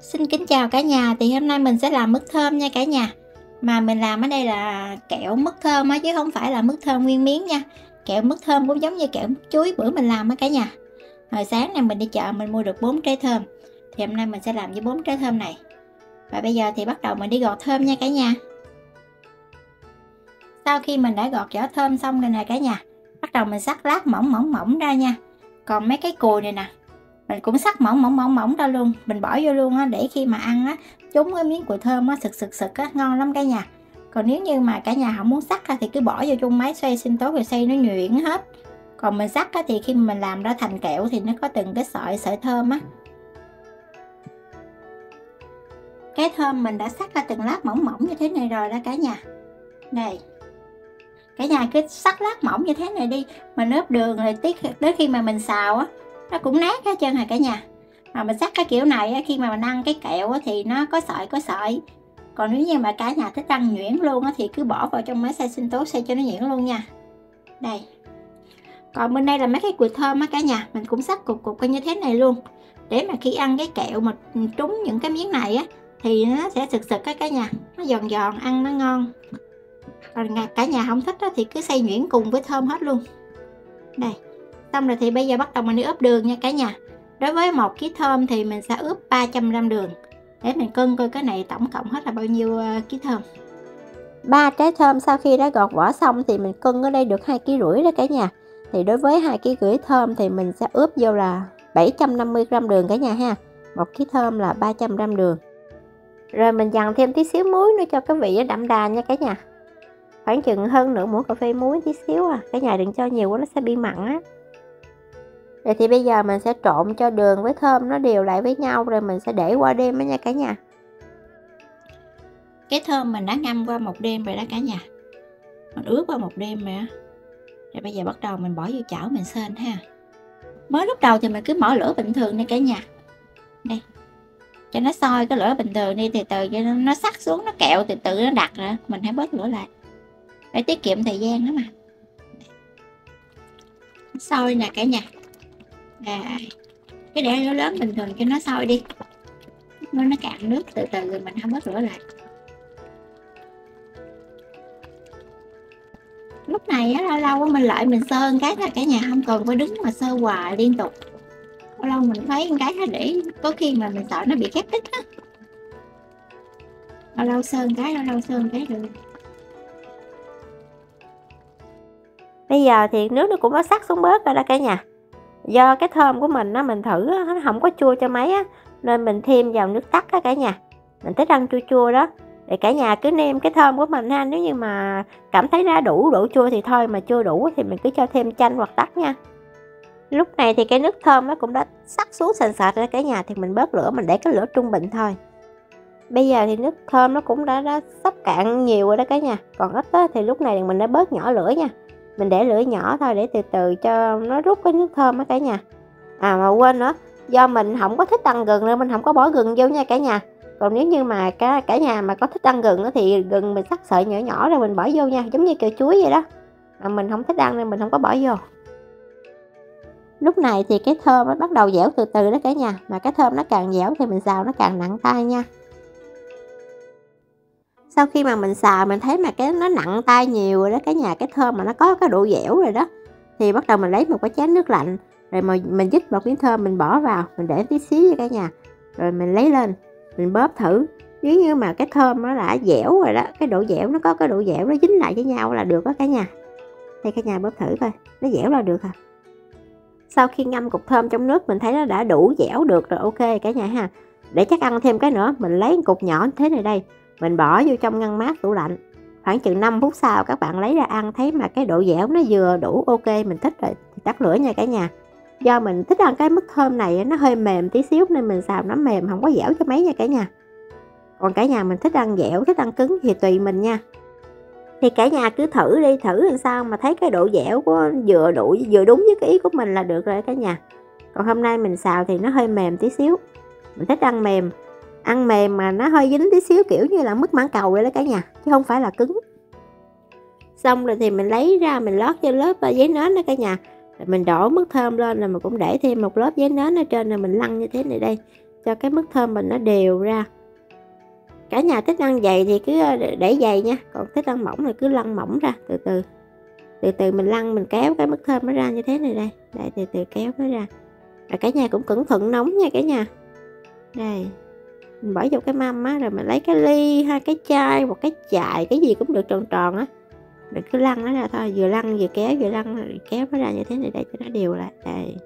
Xin kính chào cả nhà, thì hôm nay mình sẽ làm mứt thơm nha cả nhà. Mà mình làm ở đây là kẹo mứt thơm á, chứ không phải là mứt thơm nguyên miếng nha. Kẹo mứt thơm cũng giống như kẹo mứt chuối bữa mình làm á cả nhà. Hồi sáng này mình đi chợ mình mua được 4 trái thơm. Thì hôm nay mình sẽ làm với 4 trái thơm này. Và bây giờ thì bắt đầu mình đi gọt thơm nha cả nhà. Sau khi mình đã gọt vỏ thơm xong rồi nè cả nhà Bắt đầu mình sắc lát mỏng mỏng mỏng ra nha. Còn mấy cái cùi này nè mình cũng sắc mỏng mỏng mỏng mỏng ra luôn. Mình bỏ vô luôn á, để khi mà ăn á chúng cái miếng củi thơm á, sực sực sực á, ngon lắm cả nhà. Còn nếu như mà cả nhà không muốn sắc ra thì cứ bỏ vô chung máy xoay, sinh tố rồi xay, nó nhuyễn hết. Còn mình sắc á, thì khi mình làm ra thành kẹo thì nó có từng cái sợi sợi thơm á. Cái thơm mình đã sắc ra từng lát mỏng mỏng như thế này rồi đó cả nhà. Đây. Cả nhà cứ sắc lát mỏng như thế này đi mình ướp đường rồi tiết tới khi mà mình xào á nó cũng nát hết trơn hả cả nhà. Mà mình sắc cái kiểu này khi mà mình ăn cái kẹo thì nó có sợi có sợi. Còn nếu như mà cả nhà thích ăn nhuyễn luôn thì cứ bỏ vào trong máy xay sinh tố xay cho nó nhuyễn luôn nha. Đây. Còn bên đây là mấy cái cùi thơm á cả nhà mình cũng sắc cục cục như thế này luôn. Để mà khi ăn cái kẹo mà trúng những cái miếng này á thì nó sẽ sực sực á cả nhà. Nó giòn giòn ăn nó ngon. Còn cả nhà không thích á, thì cứ xay nhuyễn cùng với thơm hết luôn. Đây. Xong rồi thì bây giờ bắt đầu mình đi ướp đường nha cả nhà. Đối với một ký thơm thì mình sẽ ướp 300g đường. Để mình cân coi cái này tổng cộng hết là bao nhiêu ờ, ký thơm. Ba trái thơm sau khi đã gọt vỏ xong thì mình cân ở đây được hai ký rưỡi đó cả nhà. Thì đối với hai ký rưỡi thơm thì mình sẽ ướp vô là 750g đường cả nhà ha. Một ký thơm là 300g đường. Rồi mình dằn thêm tí xíu muối nữa cho cái vị đậm đà nha cả nhà. Khoảng chừng hơn nửa muỗng cà phê muối tí xíu à. Cả nhà đừng cho nhiều quá nó sẽ bị mặn á. Rồi thì bây giờ mình sẽ trộn cho đường với thơm nó đều lại với nhau rồi mình sẽ để qua đêm đó nha cả nhà. Cái thơm mình đã ngâm qua một đêm rồi đó cả nhà. Mình ướp qua một đêm rồi á. Rồi bây giờ bắt đầu mình bỏ vô chảo mình sên ha. Mới lúc đầu thì mình cứ mở lửa bình thường nha cả nhà. Đây. Cho nó sôi cái lửa bình thường đi từ từ cho nó, nó sắc xuống nó kẹo từ từ nó đặt rồi mình hãy bớt lửa lại. để tiết kiệm thời gian đó mà. Sôi nè cả nhà à, cái để nó lớn bình thường cho nó sôi đi. Nó nó cạn nước từ từ rồi mình không bớt rửa lại. Lúc này á lâu lâu mình lại mình sơn cái là cả nhà không cần phải đứng mà sơ hoài liên tục. Lâu lâu mình thấy cái để có khi mà mình sợ nó bị khép tích á. Lâu lâu sơn cái lâu lâu sơn cái được bây giờ thì nước nó cũng có sắc xuống bớt rồi đó cả nhà do cái thơm của mình á mình thử á, nó không có chua cho mấy á nên mình thêm vào nước tắt á cả nhà. Mình thích ăn chua chua đó. Để cả nhà cứ nêm cái thơm của mình ha nếu như mà cảm thấy ra đủ đủ chua thì thôi mà chưa đủ thì mình cứ cho thêm chanh hoặc tắc nha. Lúc này thì cái nước thơm nó cũng đã sắc xuống sền sệt ra cả nhà thì mình bớt lửa mình để cái lửa trung bình thôi. Bây giờ thì nước thơm nó cũng đã, đã sắp cạn nhiều rồi đó cả nhà. Còn ít á, thì lúc này mình đã bớt nhỏ lửa nha mình để lửa nhỏ thôi, để từ từ cho nó rút cái nước thơm á cả nhà. À mà quên nữa, do mình không có thích ăn gừng nên mình không có bỏ gừng vô nha cả nhà. Còn nếu như mà cả cả nhà mà có thích ăn gừng thì gừng mình cắt sợi nhỏ nhỏ rồi mình bỏ vô nha, giống như kẹo chuối vậy đó. Mà mình không thích ăn nên mình không có bỏ vô. Lúc này thì cái thơm nó bắt đầu dẻo từ từ đó cả nhà, mà cái thơm nó càng dẻo thì mình xào nó càng nặng tay nha sau khi mà mình xào, mình thấy mà cái nó nặng tay nhiều rồi đó, cái nhà cái thơm mà nó có cái độ dẻo rồi đó, thì bắt đầu mình lấy một cái chén nước lạnh, rồi mà mình dứt một miếng thơm mình bỏ vào, mình để tí xíu cho cả nhà, rồi mình lấy lên, mình bóp thử. Nếu như mà cái thơm nó đã dẻo rồi đó, cái độ dẻo, nó có cái độ dẻo, nó dính lại với nhau là được đó cả nhà. Đây, cả nhà bóp thử coi, nó dẻo là được à sau khi ngâm cục thơm trong nước, mình thấy nó đã đủ dẻo được rồi, ok cả nhà ha. Để chắc ăn thêm cái nữa, mình lấy cục nhỏ thế này đây mình bỏ vô trong ngăn mát tủ lạnh. Khoảng chừng 5 phút sau, các bạn lấy ra ăn, thấy mà cái độ dẻo nó vừa đủ ok, mình thích rồi, thì tắt lửa nha cả nhà. Do mình thích ăn cái mức thơm này nó hơi mềm tí xíu, nên mình xào nó mềm, không có dẻo cho mấy nha cả nhà. Còn cả nhà mình thích ăn dẻo, thích ăn cứng thì tùy mình nha. Thì cả nhà cứ thử đi, thử làm sao mà thấy cái độ dẻo của, vừa đủ, vừa đúng với cái ý của mình là được rồi cả nhà. Còn hôm nay mình xào thì nó hơi mềm tí xíu. Mình thích ăn mềm ăn mềm mà nó hơi dính tí xíu, kiểu như là mứt mãng cầu vậy đó cả nhà, chứ không phải là cứng. Xong rồi thì mình lấy ra mình lót cho lớp à, giấy nến đó cả nhà. Rồi mình đổ mứt thơm lên rồi mình cũng để thêm một lớp giấy nến ở trên rồi mình lăn như thế này đây, cho cái mức thơm mình nó đều ra. Cả nhà thích ăn dày thì cứ à, để dày nha, còn thích ăn mỏng thì cứ lăn mỏng ra, từ từ. Từ từ mình lăn, mình kéo cái mức thơm nó ra như thế này đây để từ từ kéo nó ra. Rồi cả nhà cũng cẩn thận nóng nha cả nhà. Đây mình bỏ vô cái mâm á, rồi mình lấy cái ly hay cái chai hoặc cái chài cái gì cũng được tròn tròn á. Mình cứ lăn nó ra thôi, vừa lăn vừa kéo, vừa lăn kéo nó ra như thế này để cho nó đều lại. Đây.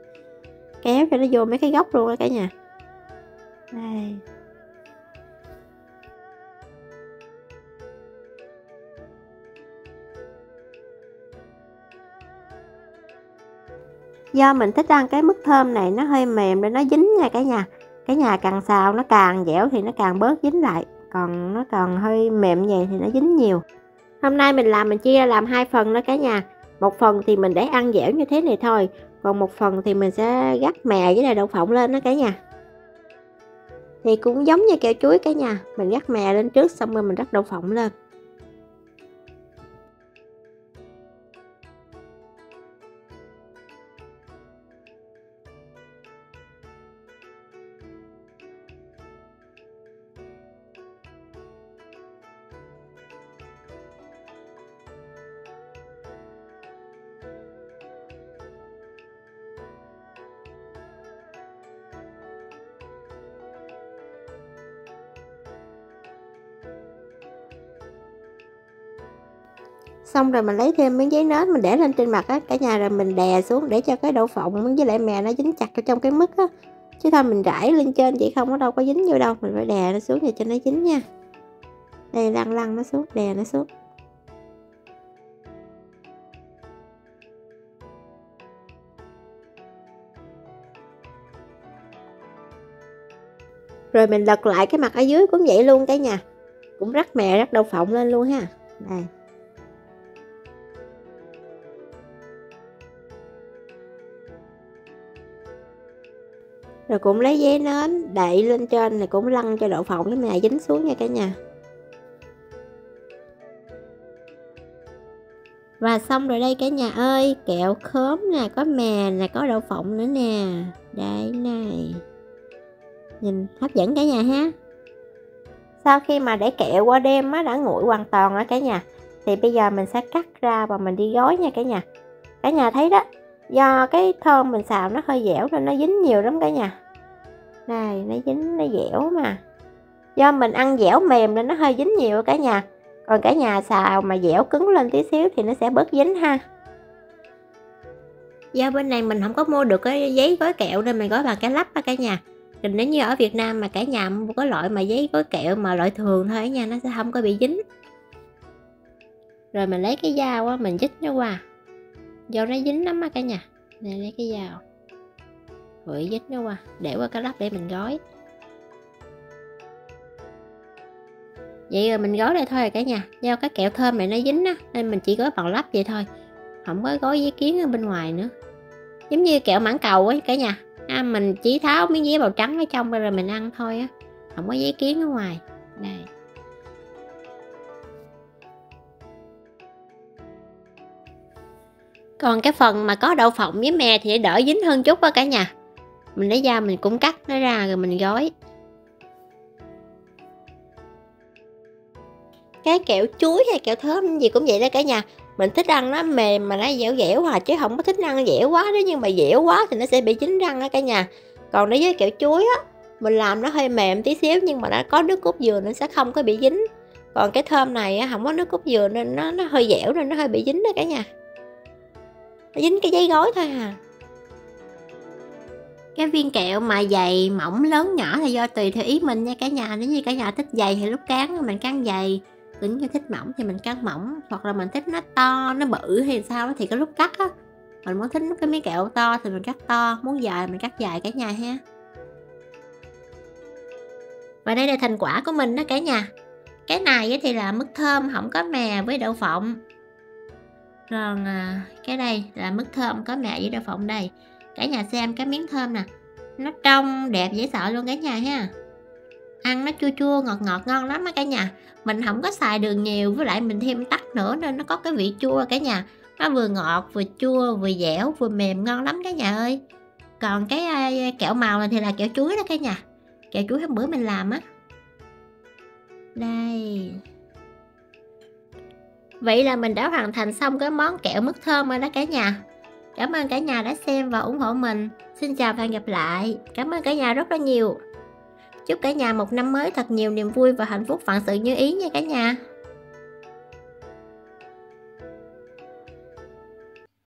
Kéo cho nó vô mấy cái góc luôn á cả nhà. Đây. Do mình thích ăn cái mức thơm này, nó hơi mềm để nó dính nha cả nhà cái nhà càng xào nó càng dẻo thì nó càng bớt dính lại, còn nó còn hơi mềm vậy thì nó dính nhiều. Hôm nay mình làm, mình chia làm hai phần đó cả nhà. Một phần thì mình để ăn dẻo như thế này thôi, còn một phần thì mình sẽ gắt mè với lại đậu phộng lên đó cả nhà. Thì cũng giống như kẹo chuối cả nhà, mình gắt mè lên trước xong rồi mình rắc đậu phộng lên. Xong rồi mình lấy thêm miếng giấy nến mình để lên trên mặt á, cả nhà rồi mình đè xuống để cho cái đậu phộng với lại mè nó dính chặt ở trong cái mứt á. Chứ thôi mình rải lên trên vậy không nó đâu có dính vô đâu, mình phải đè nó xuống để cho nó dính nha. Đây, lăn lăn nó xuống, đè nó xuống. Rồi mình lật lại cái mặt ở dưới cũng vậy luôn cả nhà. Cũng rắc mè, rắc đậu phộng lên luôn ha. Đây. Rồi cũng lấy giấy nến đậy lên trên này cũng lăn cho đậu phộng cái mè dính xuống nha cả nhà. Và xong rồi đây cả nhà ơi, kẹo khóm nè, có mè nè, có đậu phộng nữa nè. Đây này. Nhìn hấp dẫn cả nhà ha. Sau khi mà để kẹo qua đêm á, đã nguội hoàn toàn rồi cả nhà. Thì bây giờ mình sẽ cắt ra và mình đi gói nha cả nhà. Cả nhà thấy đó, do cái thơm mình xào nó hơi dẻo nên nó dính nhiều lắm cả nhà này, nó dính, nó dẻo mà. Do mình ăn dẻo mềm nên nó hơi dính nhiều cả nhà. Còn cả nhà xào mà dẻo cứng lên tí xíu thì nó sẽ bớt dính ha. Do bên này mình không có mua được cái giấy gói kẹo nên mình gói bằng cái lắp á cả nhà. Còn nếu như ở Việt Nam mà cả nhà mua cái loại mà giấy gói kẹo mà loại thường thôi nha, nó sẽ không có bị dính. Rồi mình lấy cái dao á, mình dít nó qua. Do nó dính lắm á cả nhà. Này lấy cái dao rồi dính nó qua để qua cái lắp để mình gói. Vậy rồi mình gói đây thôi rồi cả nhà. Do cái kẹo thơm này nó dính á nên mình chỉ gói bằng lắp vậy thôi. Không có gói giấy kiến ở bên ngoài nữa. Giống như kẹo mảng cầu ấy cả nhà. À, mình chỉ tháo miếng giấy màu trắng ở trong rồi mình ăn thôi á. Không có giấy kiến ở ngoài. Đây còn cái phần mà có đậu phộng với mè thì đỡ dính hơn chút á cả nhà mình lấy dao mình cũng cắt nó ra rồi mình gói. Cái kẹo chuối hay kẹo thơm gì cũng vậy đó cả nhà. Mình thích ăn nó mềm mà nó dẻo dẻo à chứ không có thích ăn dẻo quá. Đó nhưng mà dẻo quá thì nó sẽ bị chín răng á cả nhà. Còn đối với kẹo chuối á, mình làm nó hơi mềm tí xíu nhưng mà nó có nước cốt dừa nó sẽ không có bị dính. Còn cái thơm này á, không có nước cốt dừa nên nó nó hơi dẻo nên nó hơi bị dính đó cả nhà. Nó dính cái giấy gói thôi à cái viên kẹo mà dày mỏng lớn nhỏ thì do tùy theo ý mình nha cả nhà. Nếu như cả nhà thích dày thì lúc cán mình cán dày tính như thích mỏng thì mình cán mỏng. Hoặc là mình thích nó to, nó bự hay sao đó thì cái lúc cắt á. Mình muốn thích cái miếng kẹo to thì mình cắt to, muốn dài mình cắt dài cả nhà ha. Và đây là thành quả của mình đó cả nhà. Cái này thì là mứt thơm không có mè với đậu phộng. Còn à, cái đây là mứt thơm có mè với đậu phộng đây cả nhà xem cái miếng thơm nè. Nó trong, đẹp, dễ sợ luôn cả nhà ha. Ăn nó chua chua, ngọt ngọt, ngon lắm á cả nhà. Mình không có xài đường nhiều, với lại mình thêm tắc nữa nên nó có cái vị chua cả nhà. Nó vừa ngọt, vừa chua, vừa dẻo, vừa mềm, ngon lắm cả nhà ơi. Còn cái kẹo màu này thì là kẹo chuối đó cả nhà. Kẹo chuối hôm bữa mình làm á. Đây. Vậy là mình đã hoàn thành xong cái món kẹo mứt thơm rồi đó cả nhà cảm ơn cả nhà đã xem và ủng hộ mình. Xin chào và hẹn gặp lại. Cảm ơn cả nhà rất là nhiều. Chúc cả nhà một năm mới thật nhiều niềm vui và hạnh phúc vạn sự như ý nha cả nhà.